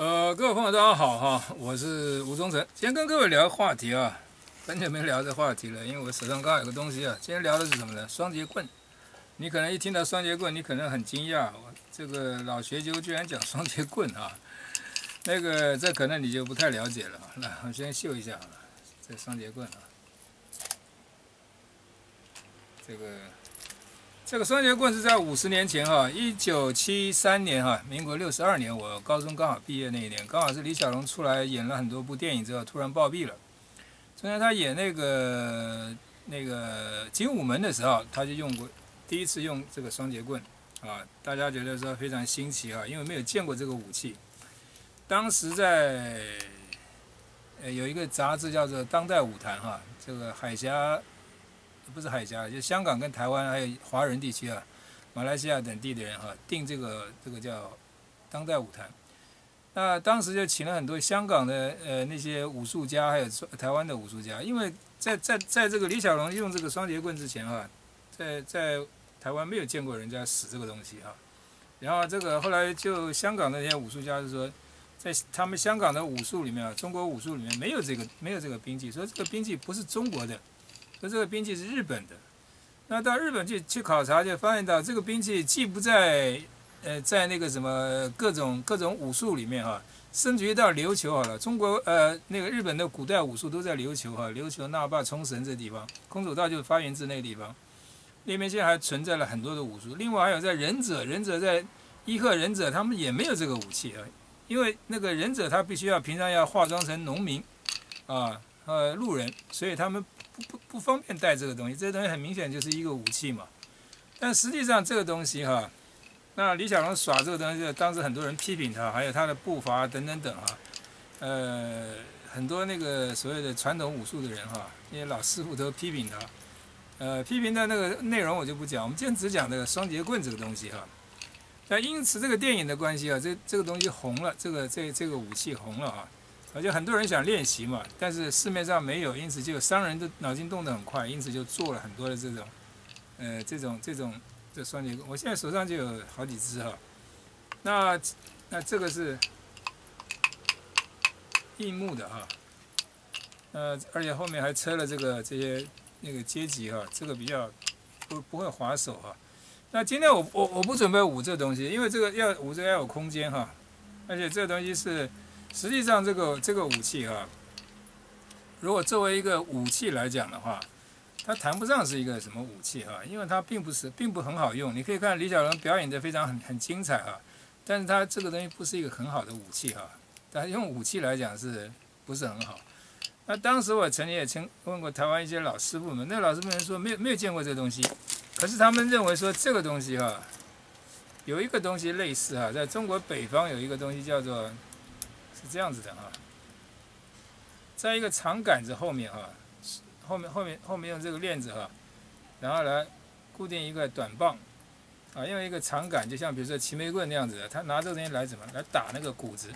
呃，各位朋友，大家好哈，我是吴忠诚。今天跟各位聊个话题啊，很久没聊这话题了，因为我手上刚好有个东西啊。今天聊的是什么呢？双节棍。你可能一听到双节棍，你可能很惊讶，我这个老学究居然讲双节棍啊。那个，这可能你就不太了解了。来，我先秀一下好了，这双节棍啊，这个。这个双节棍是在五十年前哈，一九七三年哈，民国六十二年，我高中刚好毕业那一年，刚好是李小龙出来演了很多部电影之后，突然暴毙了。中间他演那个那个精武门的时候，他就用过第一次用这个双节棍啊，大家觉得说非常新奇啊，因为没有见过这个武器。当时在呃有一个杂志叫做《当代武坛》哈，这个海峡。不是海峡，就香港跟台湾还有华人地区啊，马来西亚等地的人哈，定这个这个叫当代舞坛。那当时就请了很多香港的呃那些武术家，还有台湾的武术家，因为在在在这个李小龙用这个双节棍之前啊，在在台湾没有见过人家使这个东西哈。然后这个后来就香港的那些武术家就说，在他们香港的武术里面啊，中国武术里面没有这个没有这个兵器，说这个兵器不是中国的。说这个兵器是日本的，那到日本去去考察，就发现到这个兵器既不在，呃，在那个什么各种各种武术里面哈，甚至于到琉球好了，中国呃那个日本的古代武术都在琉球哈，琉球那霸冲绳这地方，空手道就发源自那个地方，那边现在还存在了很多的武术，另外还有在忍者，忍者在伊贺忍者他们也没有这个武器啊，因为那个忍者他必须要平常要化妆成农民，啊呃路人，所以他们。不不方便带这个东西，这个东西很明显就是一个武器嘛。但实际上这个东西哈，那李小龙耍这个东西，当时很多人批评他，还有他的步伐等等等哈。呃，很多那个所谓的传统武术的人哈，那些老师傅都批评他。呃，批评的那个内容我就不讲，我们今天只讲这个双节棍这个东西哈。那因此这个电影的关系啊，这这个东西红了，这个这这个武器红了啊。而且很多人想练习嘛，但是市面上没有，因此就商人的脑筋动得很快，因此就做了很多的这种，呃，这种这种这双节棍。我现在手上就有好几只哈。那那这个是硬木的哈，呃，而且后面还车了这个这些那个阶级哈，这个比较不不会滑手哈。那今天我我我不准备捂这东西，因为这个要捂这要有空间哈，而且这东西是。实际上，这个这个武器哈，如果作为一个武器来讲的话，它谈不上是一个什么武器哈，因为它并不是，并不很好用。你可以看李小龙表演的非常很很精彩哈，但是他这个东西不是一个很好的武器哈，但用武器来讲是不是很好？那当时我曾经也曾问过台湾一些老师傅们，那老师傅们说没有没有见过这东西，可是他们认为说这个东西哈，有一个东西类似哈，在中国北方有一个东西叫做。是这样子的啊，在一个长杆子后面啊，后面后面后面用这个链子哈，然后来固定一个短棒，啊，用一个长杆，就像比如说齐眉棍那样子的，他拿这个东西来怎么来打那个谷子，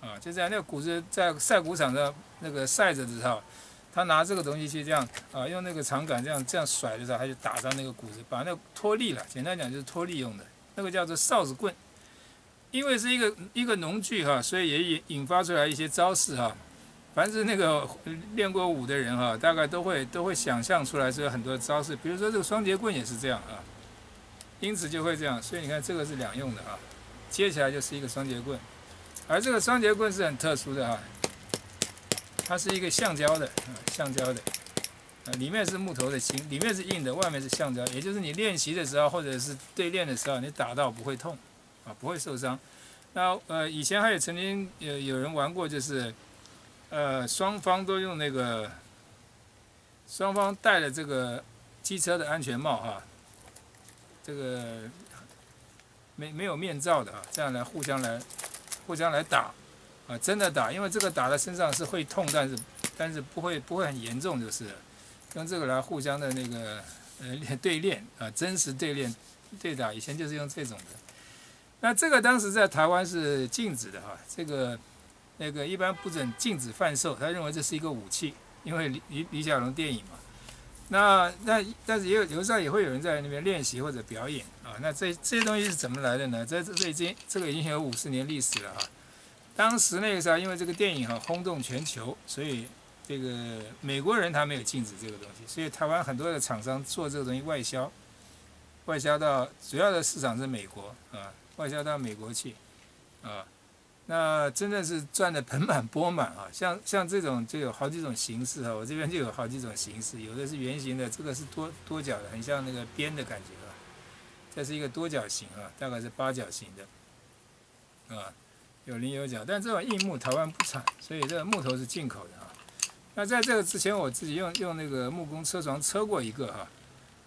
啊，就在那个谷子在晒谷场上那个晒着的时候，他拿这个东西去这样啊，用那个长杆这样这样甩的时候，他就打上那个谷子，把那个脱力了。简单讲就是脱力用的，那个叫做哨子棍。因为是一个一个农具哈，所以也引引发出来一些招式哈。凡是那个练过武的人哈，大概都会都会想象出来这有很多招式。比如说这个双节棍也是这样啊，因此就会这样。所以你看这个是两用的啊，接起来就是一个双节棍。而这个双节棍是很特殊的啊，它是一个橡胶的啊，橡胶的啊，里面是木头的芯，里面是硬的，外面是橡胶。也就是你练习的时候或者是对练的时候，你打到不会痛。啊，不会受伤。那呃，以前还有曾经有有人玩过，就是呃，双方都用那个，双方戴了这个机车的安全帽哈，这个没没有面罩的啊，这样来互相来互相来打啊，真的打，因为这个打在身上是会痛，但是但是不会不会很严重，就是用这个来互相的那个呃对练啊，真实对练对打，以前就是用这种的。那这个当时在台湾是禁止的哈，这个那个一般不准禁止贩售，他认为这是一个武器，因为李李李小龙电影嘛。那那但是也有有时候也会有人在那边练习或者表演啊。那这这些东西是怎么来的呢？这这这已经这个已经有五十年历史了哈。当时那个时候，因为这个电影哈轰动全球，所以这个美国人他没有禁止这个东西，所以台湾很多的厂商做这个东西外销，外销到主要的市场是美国啊，外销到美国去啊，那真的是赚的盆满钵满啊！像像这种就有好几种形式啊，我这边就有好几种形式，有的是圆形的，这个是多多角的，很像那个边的感觉啊，这是一个多角形啊，大概是八角形的啊。有棱有角，但这种硬木台湾不产，所以这个木头是进口的啊。那在这个之前，我自己用用那个木工车床车过一个哈。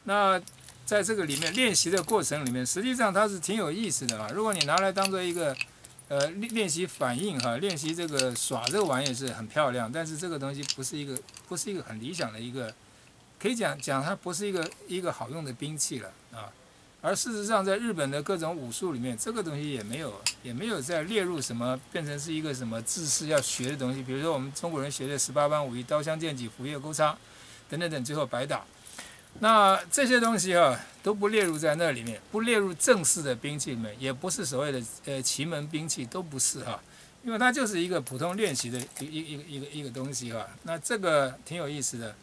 那在这个里面练习的过程里面，实际上它是挺有意思的啊。如果你拿来当做一个呃练练习反应哈，练习这个耍这个玩意是很漂亮，但是这个东西不是一个不是一个很理想的一个，可以讲讲它不是一个一个好用的兵器了啊。而事实上，在日本的各种武术里面，这个东西也没有，也没有在列入什么变成是一个什么知识要学的东西。比如说，我们中国人学的十八般武艺，刀枪剑戟斧钺钩叉，等等等，最后白打。那这些东西啊，都不列入在那里面，不列入正式的兵器里面，也不是所谓的呃奇门兵器，都不是哈，因为它就是一个普通练习的一一一个一个一个东西哈。那这个挺有意思的。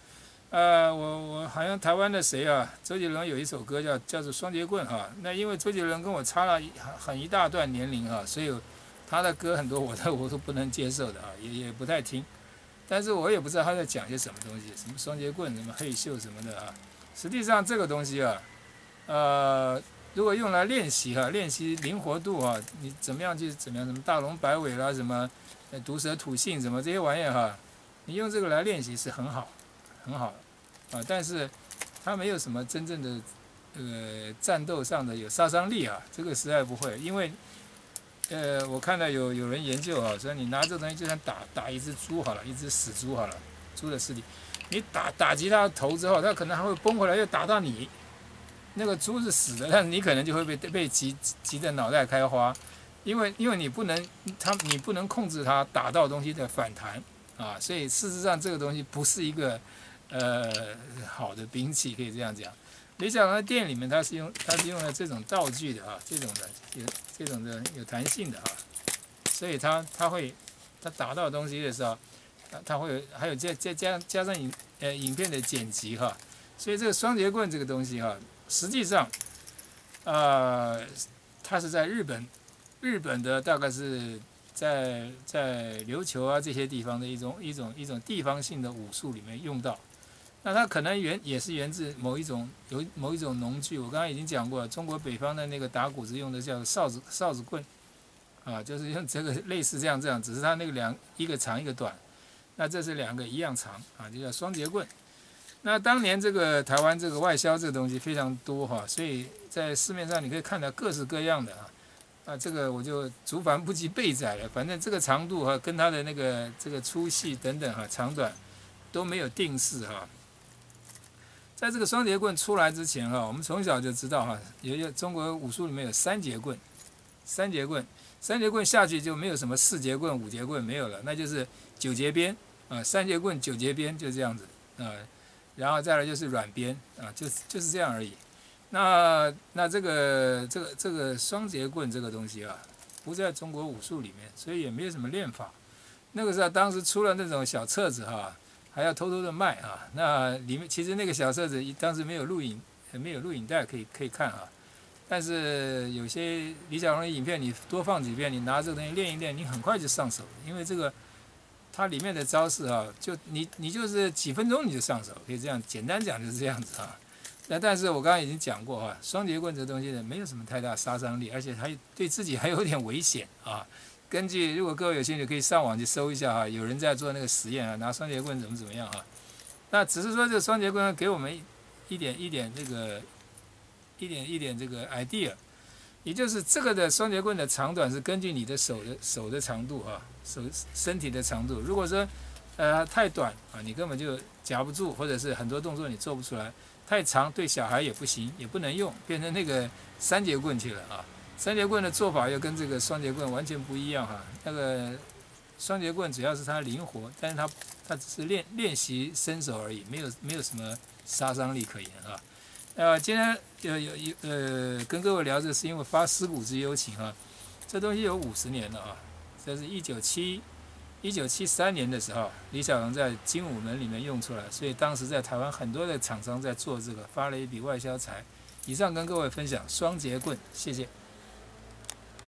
呃，我我好像台湾的谁啊？周杰伦有一首歌叫叫做《双截棍》哈。那因为周杰伦跟我差了很很一大段年龄哈，所以他的歌很多我都我都不能接受的啊，也也不太听。但是我也不知道他在讲些什么东西，什么双截棍，什么黑袖什么的啊。实际上这个东西啊，呃，如果用来练习哈，练习灵活度啊，你怎么样去怎么样，什么大龙摆尾啦，什么毒蛇吐信什么这些玩意儿哈，你用这个来练习是很好。很好，啊，但是它没有什么真正的呃战斗上的有杀伤力啊，这个实在不会，因为呃我看到有有人研究啊，说你拿这东西就算打打一只猪好了，一只死猪好了，猪的尸体，你打打击它头之后，它可能还会崩回来又打到你，那个猪是死的，但是你可能就会被被击击的脑袋开花，因为因为你不能它你不能控制它打到东西的反弹啊，所以事实上这个东西不是一个。呃，好的兵器可以这样讲。李小龙的店里面，他是用他是用了这种道具的啊，这种的有这种的有弹性的啊，所以他他会他打到东西的时候，他会有还有再再加加上影呃影片的剪辑哈，所以这个双节棍这个东西哈，实际上，呃，它是在日本日本的大概是在在琉球啊这些地方的一种一种一种地方性的武术里面用到。那它可能源也是源自某一种有某一种农具，我刚刚已经讲过了，中国北方的那个打谷子用的叫哨子哨子棍，啊，就是用这个类似这样这样，只是它那个两一个长一个短，那这是两个一样长啊，就叫双节棍。那当年这个台湾这个外销这个东西非常多哈，所以在市面上你可以看到各式各样的啊，啊，这个我就竹繁不及备载了，反正这个长度哈跟它的那个这个粗细等等哈长短都没有定式哈。在这个双节棍出来之前哈，我们从小就知道哈，有有中国武术里面有三节棍，三节棍，三节棍下去就没有什么四节棍、五节棍没有了，那就是九节鞭啊，三节棍九节鞭就这样子啊，然后再来就是软鞭啊，就就是这样而已。那那这个这个这个双节棍这个东西啊，不在中国武术里面，所以也没有什么练法。那个时候当时出了那种小册子哈。还要偷偷的卖啊！那里面其实那个小册子当时没有录影，没有录影带可以可以看啊。但是有些李小龙的影片，你多放几遍，你拿这个东西练一练，你很快就上手。因为这个它里面的招式啊，就你你就是几分钟你就上手，可以这样简单讲就是这样子啊。那但是我刚刚已经讲过哈，双节棍这东西呢，没有什么太大杀伤力，而且还对自己还有点危险啊。根据，如果各位有兴趣，可以上网去搜一下哈，有人在做那个实验啊，拿双节棍怎么怎么样啊？那只是说这双节棍给我们一点一点这个一点一点这个 idea，也就是这个的双节棍的长短是根据你的手的手的长度啊，手身体的长度。如果说呃太短啊，你根本就夹不住，或者是很多动作你做不出来；太长对小孩也不行，也不能用，变成那个三节棍去了啊。三节棍的做法又跟这个双节棍完全不一样哈。那个双节棍主要是它灵活，但是它它只是练练习身手而已，没有没有什么杀伤力可言啊。呃，今天有有有呃跟各位聊这是因为发尸骨之幽情啊。这东西有五十年了啊，这是一九七一九七三年的时候，李小龙在精武门里面用出来，所以当时在台湾很多的厂商在做这个，发了一笔外销财。以上跟各位分享双节棍，谢谢。